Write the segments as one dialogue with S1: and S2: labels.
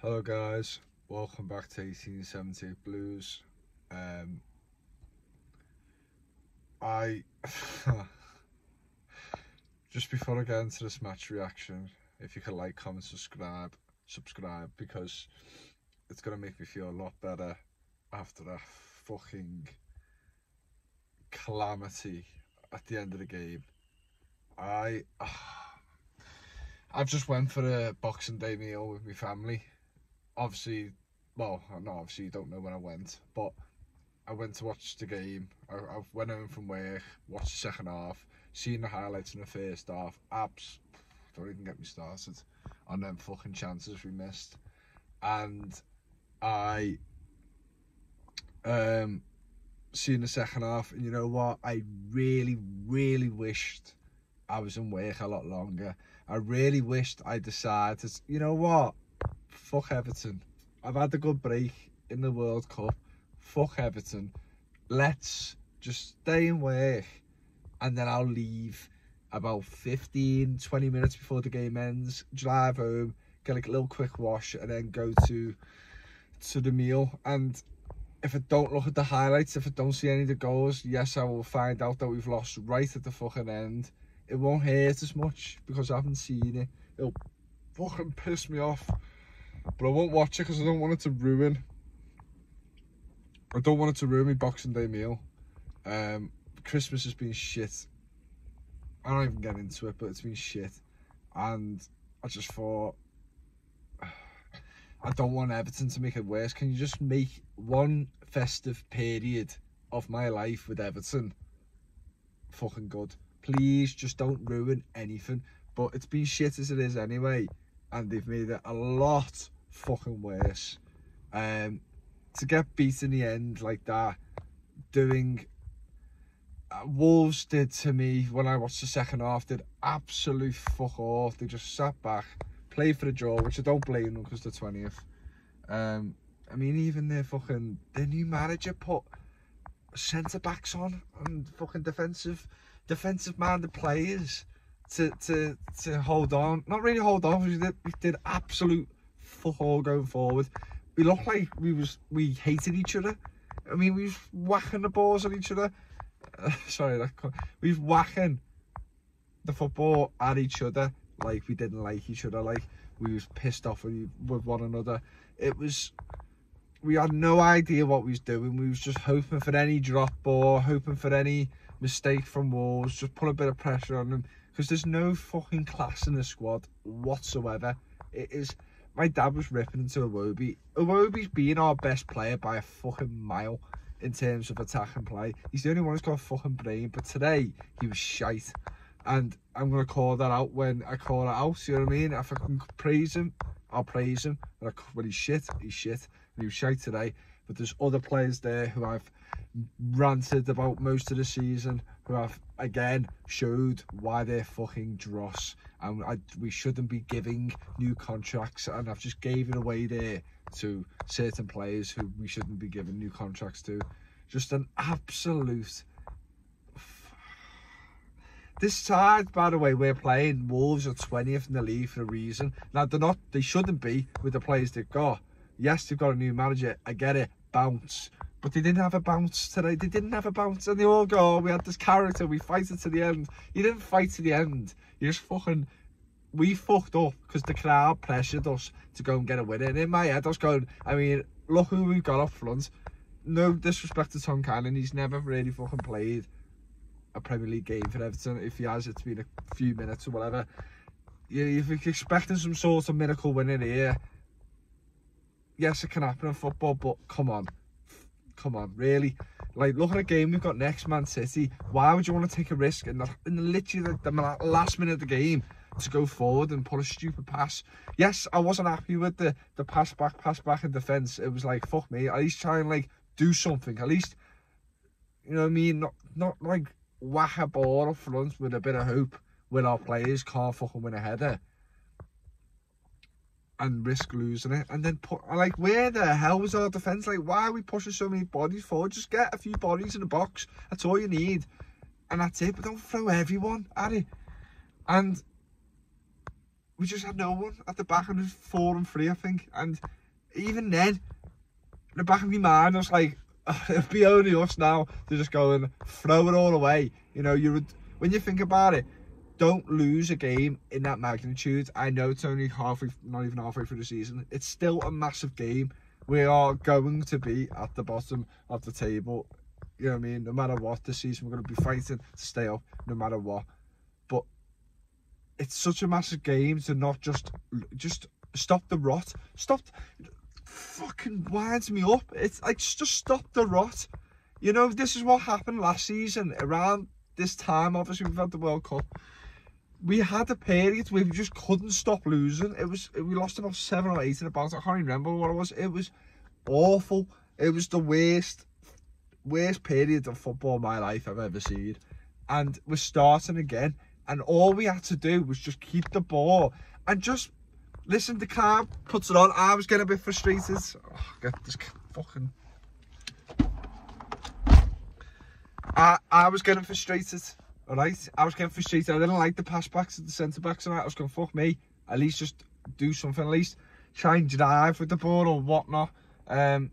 S1: Hello guys, welcome back to 1878 Blues. Um, I just before I get into this match reaction, if you could like, comment, subscribe, subscribe because it's gonna make me feel a lot better after that fucking calamity at the end of the game. I I've just went for a Boxing Day meal with my family. Obviously, well, no, obviously you don't know when I went, but I went to watch the game. I, I went home from work, watched the second half, seen the highlights in the first half. Abs, don't even get me started on them fucking chances we missed, and I um seen the second half, and you know what? I really, really wished I was in work a lot longer. I really wished I decided, you know what? Fuck Everton. I've had a good break in the World Cup. Fuck Everton. Let's just stay in work and then I'll leave about 15, 20 minutes before the game ends, drive home, get like a little quick wash and then go to to the meal and if I don't look at the highlights, if I don't see any of the goals, yes, I will find out that we've lost right at the fucking end. It won't hurt as much because I haven't seen it. It'll fucking piss me off. But I won't watch it because I don't want it to ruin. I don't want it to ruin my Boxing Day meal. Um, Christmas has been shit. I don't even get into it, but it's been shit. And I just thought, I don't want Everton to make it worse. Can you just make one festive period of my life with Everton fucking good? Please just don't ruin anything. But it's been shit as it is anyway. And they've made it a lot fucking worse. Um, to get beat in the end like that, doing uh, Wolves did to me when I watched the second half, did absolute fuck off. They just sat back, played for the draw, which I don't blame them because they're 20th. Um, I mean, even their fucking, their new manager put centre backs on and fucking defensive, defensive minded players to, to, to hold on. Not really hold on, we did, we did absolute fuck all going forward. We looked like we was, we hated each other. I mean, we was whacking the balls at each other. Uh, sorry, that, we was whacking the football at each other like we didn't like each other. Like we was pissed off with, with one another. It was we had no idea what we was doing. We was just hoping for any drop ball, hoping for any mistake from Wolves, just put a bit of pressure on them because there's no fucking class in the squad whatsoever. It is. My dad was ripping into Iwobi. Iwobi's our best player by a fucking mile in terms of attack and play. He's the only one who's got a fucking brain. But today he was shite, and I'm gonna call that out when I call it out. You know what I mean? If I can praise him, I'll praise him. When he's shit, he's shit. And he was shite today. But there's other players there who I've ranted about most of the season who have again showed why they're fucking dross. And I, we shouldn't be giving new contracts. And I've just gave it away there to certain players who we shouldn't be giving new contracts to. Just an absolute this side by the way we're playing Wolves are 20th in the league for a reason. Now they're not they shouldn't be with the players they've got. Yes they've got a new manager. I get it bounce but they didn't have a bounce today. They didn't have a bounce, and they all go, oh, "We had this character. We fight it to the end." You didn't fight to the end. You just fucking. We fucked up because the crowd pressured us to go and get a win. And in my head, I was going, I mean, look who we've got up front. No disrespect to Tom Cannon, he's never really fucking played a Premier League game for Everton. If he has, it's been a few minutes or whatever. You're expecting some sort of miracle win in here, yes, it can happen in football, but come on come on, really? Like, look at a game we've got next, Man City. Why would you want to take a risk in, the, in literally the, the last minute of the game to go forward and put a stupid pass? Yes, I wasn't happy with the, the pass back, pass back in defence. It was like, fuck me, at least try and, like, do something. At least, you know what I mean? Not, not like, whack a ball up front with a bit of hope when our players can't fucking win a header and risk losing it. And then put like where the hell was our defense like why are we pushing so many bodies forward? Just get a few bodies in the box. That's all you need. And that's it. But don't throw everyone at it. And we just had no one at the back and it was four and three, I think. And even then, the back of my mind, I was like, it'll be only us now to just go and throw it all away. You know, you would when you think about it, don't lose a game in that magnitude. I know it's only halfway, not even halfway through the season. It's still a massive game. We are going to be at the bottom of the table. You know what I mean? No matter what this season, we're going to be fighting to stay up, no matter what. But it's such a massive game to not just just stop the rot. Stop. Fucking winds me up. It's like just stop the rot. You know, this is what happened last season around this time. Obviously, we've had the World Cup we had a period where we just couldn't stop losing. It was we lost about seven or eight in a bounce. I can't even remember what it was. It was awful. It was the worst, worst period of football my life I've ever seen. And we're starting again. And all we had to do was just keep the ball and just listen. The car puts it on. I was getting a bit frustrated. Oh, get this fucking. I I was getting frustrated. All right, I was getting frustrated. I didn't like the pass backs to the centre backs, and I was going, fuck me. At least just do something. At least try and drive with the ball or whatnot. Um,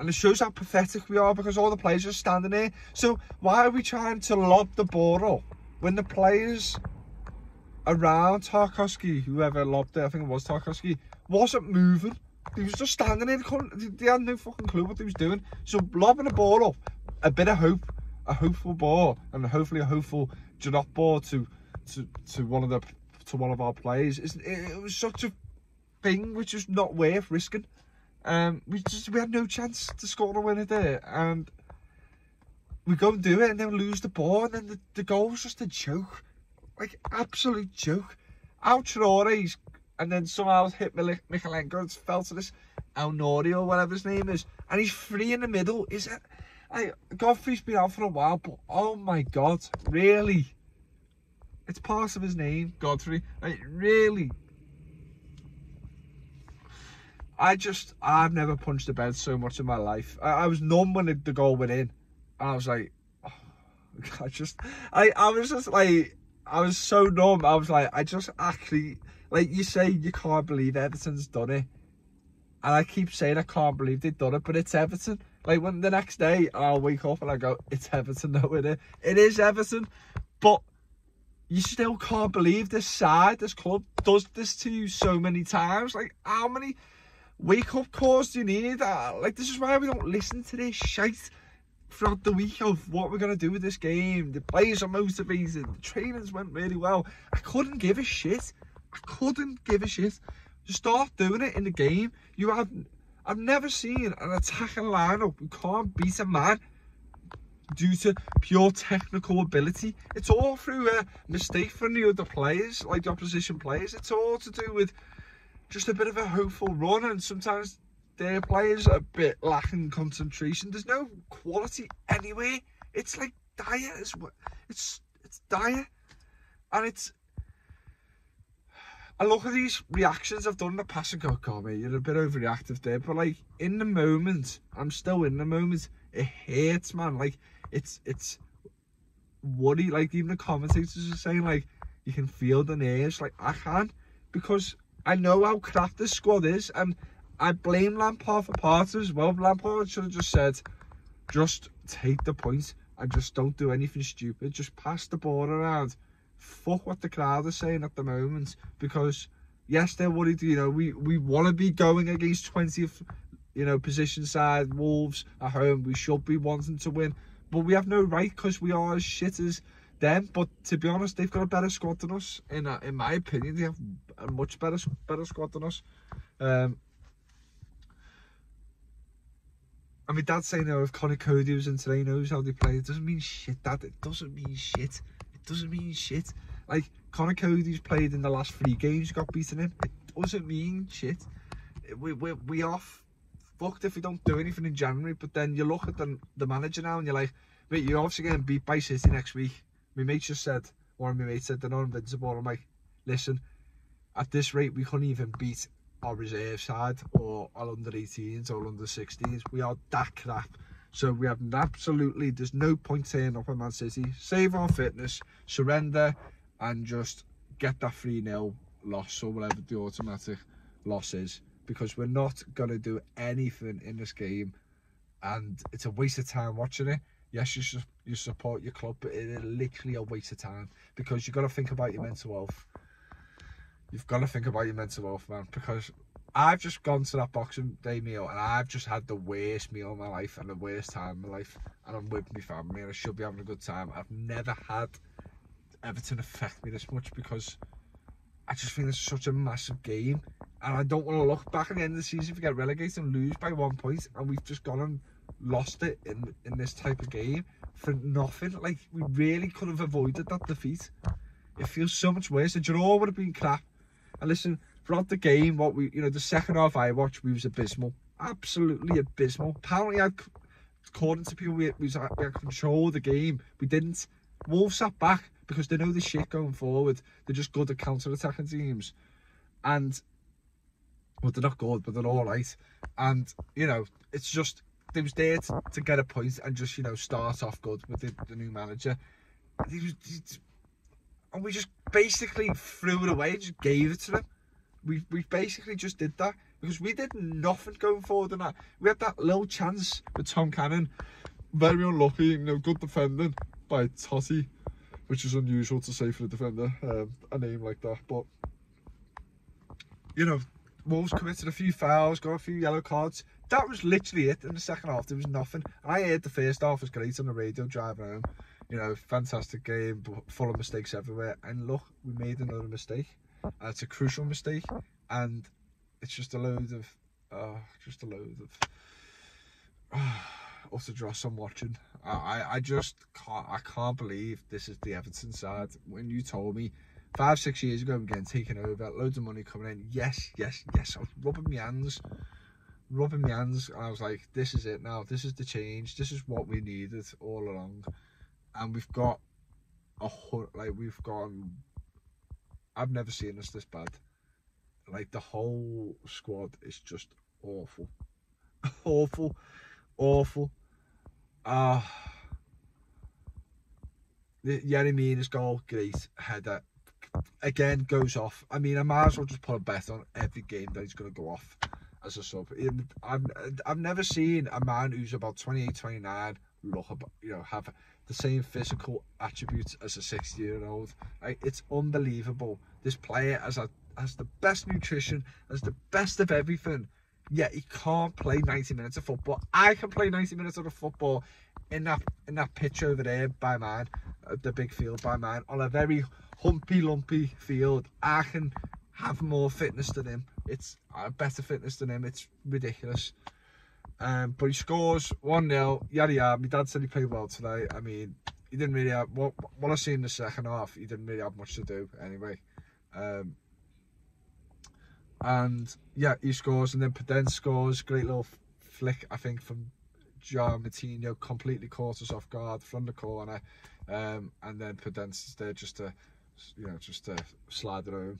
S1: and it shows how pathetic we are because all the players are standing there. So why are we trying to lob the ball up when the players around Tarkowski, whoever lobbed it, I think it was Tarkowski, wasn't moving. He was just standing there. They had no fucking clue what he was doing. So lobbing the ball up, a bit of hope a hopeful ball and hopefully a hopeful drop ball to to to one of the to one of our players. It, it was such a thing which was not worth risking. Um, we just we had no chance to score a winner there, and we go and do it, and then lose the ball, and then the, the goal was just a joke, like absolute joke. Out Traore's, and then somehow hit Mykolenko. It's fell to this El Nori or whatever his name is, and he's free in the middle. Is it? Hey, Godfrey's been out for a while, but oh my god, really? It's part of his name, Godfrey. Like, really? I just, I've never punched a bed so much in my life. I, I was numb when the, the, goal went in. And I was like, oh, I just, I, I was just like, I was so numb. I was like, I just actually, like you say, you can't believe Everton's done it. And I keep saying I can't believe they've done it, but it's Everton. Like when the next day I'll wake up and I go, it's Everton, it is. It is Everton. But you still can't believe this side, this club does this to you so many times. Like how many wake up calls do you need? Uh, like this is why we don't listen to this shite throughout the week of what we're gonna do with this game. The players are motivated, the trainings went really well. I couldn't give a shit. I couldn't give a shit. Just start doing it in the game. You have I've never seen an attacking lineup who can't beat a man due to pure technical ability. It's all through a mistake from the other players, like the opposition players. It's all to do with just a bit of a hopeful run and sometimes their players are a bit lacking concentration. There's no quality anyway. It's like dire. It's, it's, it's dire. And it's I look at these reactions I've done in the past and go, God, mate, you're a bit overreactive there. But like in the moment, I'm still in the moment. It hurts, man. Like it's it's worry. Like even the commentators are saying, like you can feel the nerves. Like I can because I know how crap this squad is, and I blame Lampard for part as well. Lampard should have just said, just take the points point and just don't do anything stupid. Just pass the ball around fuck what the crowd are saying at the moment because yes they're worried you know we we want to be going against 20th you know position side wolves at home. We should be wanting to win but we have no right because we are as shit as them. But to be honest they've got a better squad than us in a, in my opinion. They have a much better better squad than us. Um I mean, Dad's saying, oh, if Conor Coady was in today, knows how they play. It doesn't mean shit, Dad. It doesn't mean shit doesn't mean shit. Like, Conor Coady's played in the last three games, got beaten in. It doesn't mean shit. We, we, we off fucked if we don't do anything in January, but then you look at the, the manager now and you're like, mate, you're obviously getting beat by City next week. My mate just said, one of my mates said they're not invincible. I'm like, listen, at this rate, we couldn't even beat our reserve side or our under 18s or under 16s. We are that crap. So we have absolutely, there's no point saying up at Man City. Save our fitness, surrender, and just get that 3 0. loss or whatever the automatic loss is because we're not going to do anything in this game and it's a waste of time watching it. Yes, you should, you support your club, but it is literally a waste of time because you've got to think about your mental health. You've got to think about your mental health, man, because I've just gone to that Boxing Day meal and I've just had the worst meal of my life and the worst time of my life, and I'm with my family and I should be having a good time. I've never had Everton affect me this much because I just think it's such a massive game, and I don't want to look back at the end of the season if we get relegated and lose by one point, and we've just gone and lost it in in this type of game for nothing. Like we really could have avoided that defeat. It feels so much worse. The draw would have been crap. And listen, throughout the game, what we you know the second half I watched, we was abysmal, absolutely abysmal. Apparently, I, according to people, we, we, we had control of the game. We didn't. Wolves sat back because they know the shit going forward. They're just good at counter attacking teams, and well, they're not good, but they're all right. And you know, it's just they was there to, to get a point and just you know start off good with the, the new manager. He was, he, and we just basically threw it away, just gave it to them. We we basically just did that because we did nothing going forward in that. We had that little chance with Tom Cannon, very unlucky, you know, good defending by Toti, which is unusual to say for a defender, um, a name like that. But you know, Wolves committed a few fouls, got a few yellow cards. That was literally it in the second half. There was nothing. I heard the first half was great on the radio driving home. You know, fantastic game, full of mistakes everywhere. And look, we made another mistake. It's a crucial mistake, and it's just a load of, uh, just a load of uh, utter dross I'm watching. I, I just can't, I can't believe this is the Everton side. When you told me five, six years ago, getting taken over, loads of money coming in. Yes, yes, yes. I was rubbing my hands, rubbing my hands. And I was like, this is it now. This is the change. This is what we needed all along. And we've got a whole like we've gone. I've never seen us this bad. Like the whole squad is just awful, awful, awful. Ah. Uh, Mina's goal, great header again goes off. I mean, I might as well just put a bet on every game that he's going to go off as a sub. I've, I've never seen a man who's about 28, 29 look you know, have the same physical attributes as a 60 year old. Like, it's unbelievable. This player has a has the best nutrition, has the best of everything. Yet he can't play 90 minutes of football. I can play 90 minutes of football in that in that pitch over there by man, uh, the big field by man, on a very humpy lumpy field. I can have more fitness than him. It's a better fitness than him. It's ridiculous. Um, but he scores 1 0. Yada yada. My dad said he played well today. I mean, he didn't really have what, what I see in the second half, he didn't really have much to do anyway. Um, and yeah, he scores, and then Podence scores. Great little flick, I think, from João Moutinho. Completely caught us off guard from the corner. Um, and then Podence is there just to you know, just to slide it home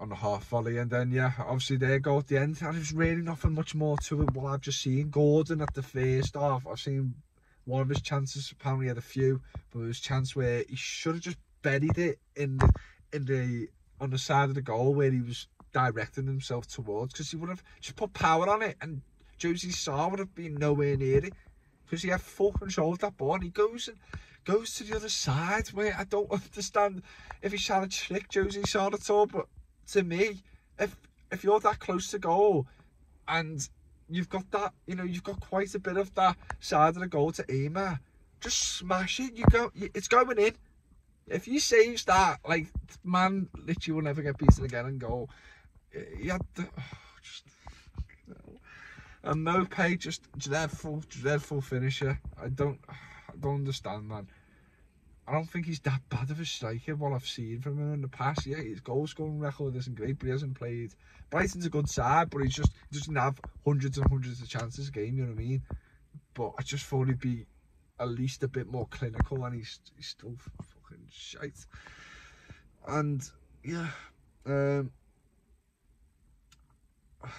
S1: on the half volley. And then, yeah, obviously they go at the end. And there's really nothing much more to it. What I've just seen, Gordon at the first half, I've seen one of his chances. Apparently, had a few, but it was a chance where he should have just buried it in the, in the on the side of the goal where he was directing himself towards, because he would have just put power on it, and José Sá would have been nowhere near it, because he had full control of that ball, and he goes and goes to the other side where I don't understand if he's trying to trick José Sá at all. But to me, if if you're that close to goal and you've got that, you know, you've got quite a bit of that side of the goal to aim at, just smash it. You go, it's going in. If you save that, like man, literally will never get beaten again and go. You had the, oh, just. And Maupay just dreadful, dreadful finisher. I don't, I don't understand, man. I don't think he's that bad of a striker, what I've seen from him in the past. Yeah, his goal scoring record isn't great, but he hasn't played. Brighton's a good side, but he's just he doesn't have hundreds and hundreds of chances a game, you know what I mean? But I just thought he'd be at least a bit more clinical, and he's, he's still fucking shite. And yeah, um,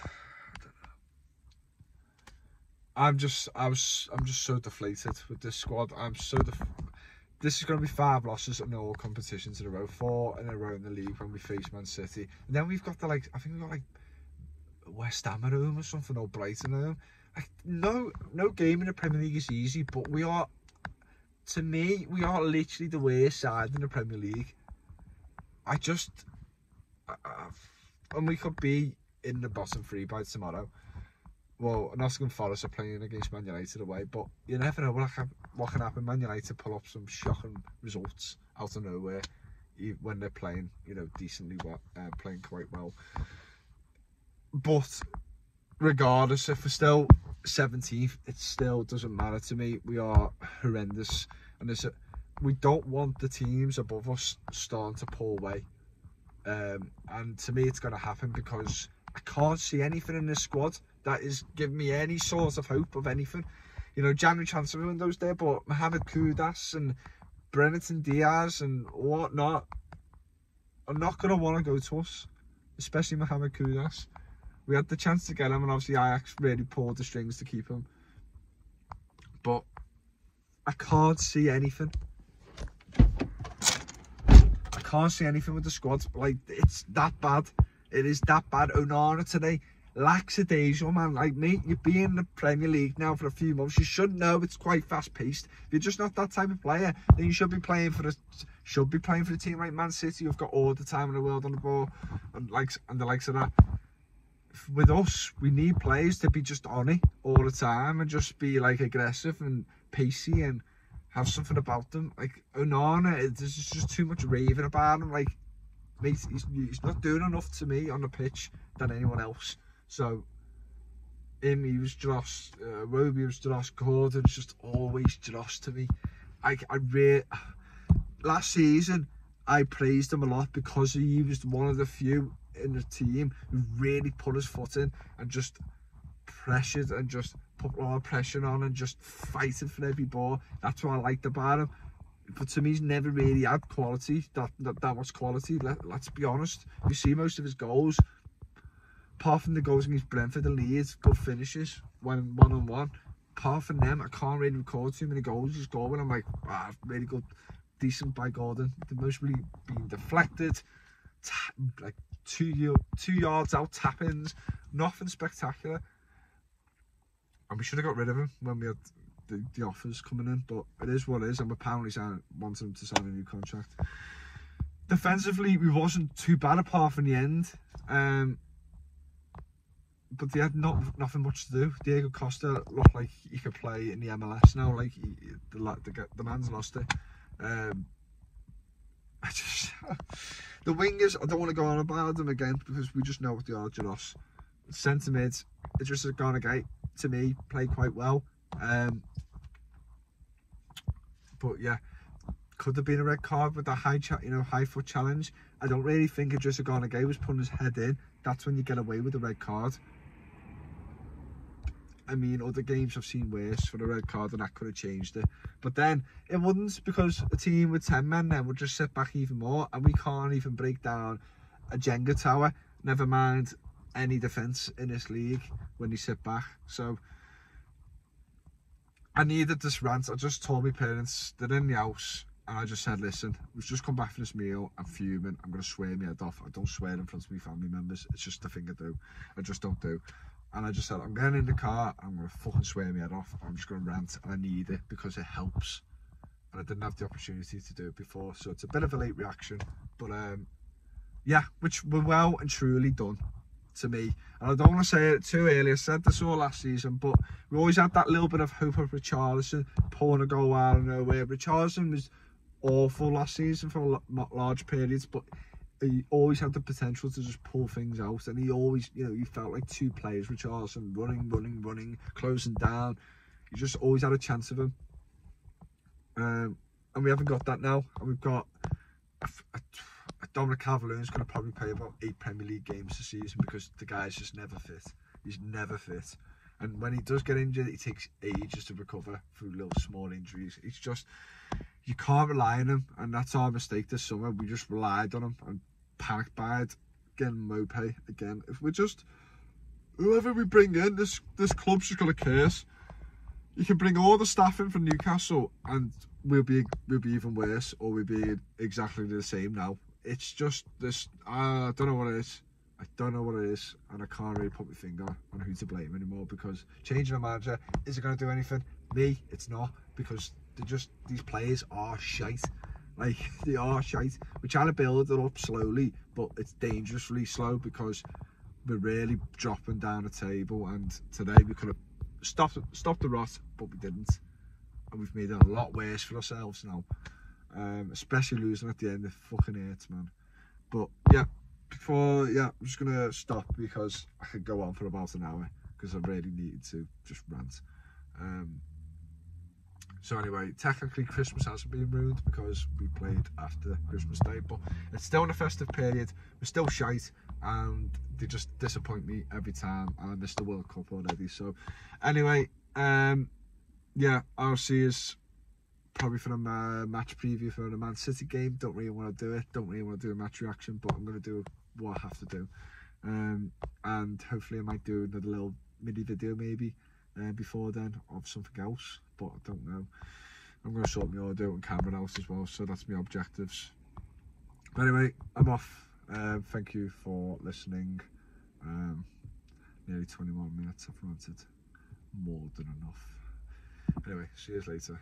S1: I'm just, I was, I'm just so deflated with this squad. I'm so, def this is going to be five losses in all competitions in a row, four in a row in the league when we face Man City, and then we've got the like I think we've got like West Ham at home or something or Brighton at home. Like no no game in the Premier League is easy, but we are to me we are literally the worst side in the Premier League. I just uh, and we could be in the bottom three by tomorrow. Well, Nottingham Forest are playing against Man United away, but you never know what can, what can happen. Man United pull up some shocking results out of nowhere when they're playing, you know, decently uh, playing quite well. But regardless, if we're still 17th, it still doesn't matter to me. We are horrendous, and a, we don't want the teams above us starting to pull away. Um, and to me, it's going to happen because I can't see anything in this squad that is giving me any sort of hope of anything. You know, January transfer window's there, but Mohamed Kudus and Brereton Diaz and whatnot are not going to want to go to us, especially Mohamed Kudus. We had the chance to get him, and obviously Ajax really pulled the strings to keep him. But I can't see anything. I can't see anything with the squad. Like, it's that bad. It is that bad. Onana today lackadaisical, man. Like, mate, you've been in the Premier League now for a few months. You should know it's quite fast paced. If you're just not that type of player, then you should be playing for the should be playing for a team like Man City. You've got all the time in the world on the ball, and likes and the likes of that. With us, we need players to be just on it all the time and just be like aggressive and pacey and have something about them. Like Onana, there's just too much raving about him. Like, mate, he's, he's not doing enough to me on the pitch than anyone else. So him, he was Dross, uh, Roby was Dross, Gordon's just always Dross to me. I, I really, last season, I praised him a lot because he was one of the few in the team who really put his foot in and just pressured and just put a lot of pressure on and just fighting for every ball. That's what I liked about him. But to me, he's never really had quality, that, that, that much quality. Let, let's be honest. You see most of his goals, apart from the goals against Brentford and Leeds, good finishes, one one on one. Apart from them, I can't really record too many goals Just scored when I'm like, ah, really good, decent by Gordon. The most really being deflected, like two two yards out tap-ins, nothing spectacular. And we should have got rid of him when we had the, the offers coming in, but it is what it is, and apparently signed, wanted him to sign a new contract. Defensively, we wasn't too bad apart from the end. Um, but they had not nothing much to do. Diego Costa looked like he could play in the MLS now. Like he, the, the the man's lost it. Um, I just the wingers. I don't want to go on about them again because we just know what they are. Janos centre mids. Idris Gueye to me played quite well. Um, but yeah, could have been a red card with that high, chat, you know, high foot challenge. I don't really think Idris Gueye was putting his head in. That's when you get away with the red card. I mean, other games I've seen worse for the red card and that could have changed it. But then it wouldn't because a team with 10 men then would just sit back even more and we can't even break down a Jenga tower, never mind any defence in this league when you sit back. So I needed this rant. I just told my parents they're in the house and I just said, listen, we've just come back from this meal. I'm fuming. I'm going to swear my head off. I don't swear in front of my family members. It's just a thing I do. I just don't do. And I just said, I'm getting in the car, I'm going to fucking swear my head off. I'm just going to rant, and I need it because it helps. And I didn't have the opportunity to do it before, so it's a bit of a late reaction. But um, yeah, which were well and truly done to me. And I don't want to say it too early, I said this all last season, but we always had that little bit of hope of Richarlison pulling a goal out of nowhere. Richarlison was awful last season for a large periods, but he always had the potential to just pull things out and he always you know you felt like two players which Richarlison running running running closing down. You just always had a chance of him. Um, and we haven't got that now and we've got a, a, a Dominic Calvert-Lewin's going to probably play about eight Premier League games this season because the guy's just never fit. He's never fit. And when he does get injured it takes ages to recover through little small injuries. It's just you can't rely on him and that's our mistake this summer. We just relied on him and panicked bad. Again, Maupay again. If we just whoever we bring in, this this club's just got a curse. You can bring all the staff in from Newcastle and we'll be we'll be even worse, or we'll be exactly the same now. It's just this. I don't know what it is. I don't know what it is, and I can't really put my finger on who to blame anymore because changing a manager is it going to do anything? Me, it's not because they're just these players are shite. Like they are shite. We're trying to build it up slowly, but it's dangerously slow because we're really dropping down the table. And today we could have stopped stopped the rot, but we didn't, and we've made it a lot worse for ourselves now. Um, especially losing at the end, it fucking hurts, man. But yeah, before yeah, I'm just gonna stop because I could go on for about an hour because I really needed to just rant. Um, so anyway, technically Christmas hasn't been ruined because we played after Christmas Day, but it's still in the festive period. We're still shite, and they just disappoint me every time. And I missed the World Cup already. So anyway, um, yeah, I'll see you probably for a match preview for the Man City game. Don't really want to do it. Don't really want to do a match reaction, but I'm going to do what I have to do. Um, and hopefully I might do another little mini video maybe uh, before then of something else, but I don't know. I'm going to sort my audio and camera out as well, so that's my objectives. But anyway, I'm off. Um, thank you for listening. Um, nearly 21 minutes, I've ranted more than enough. Anyway, see you later.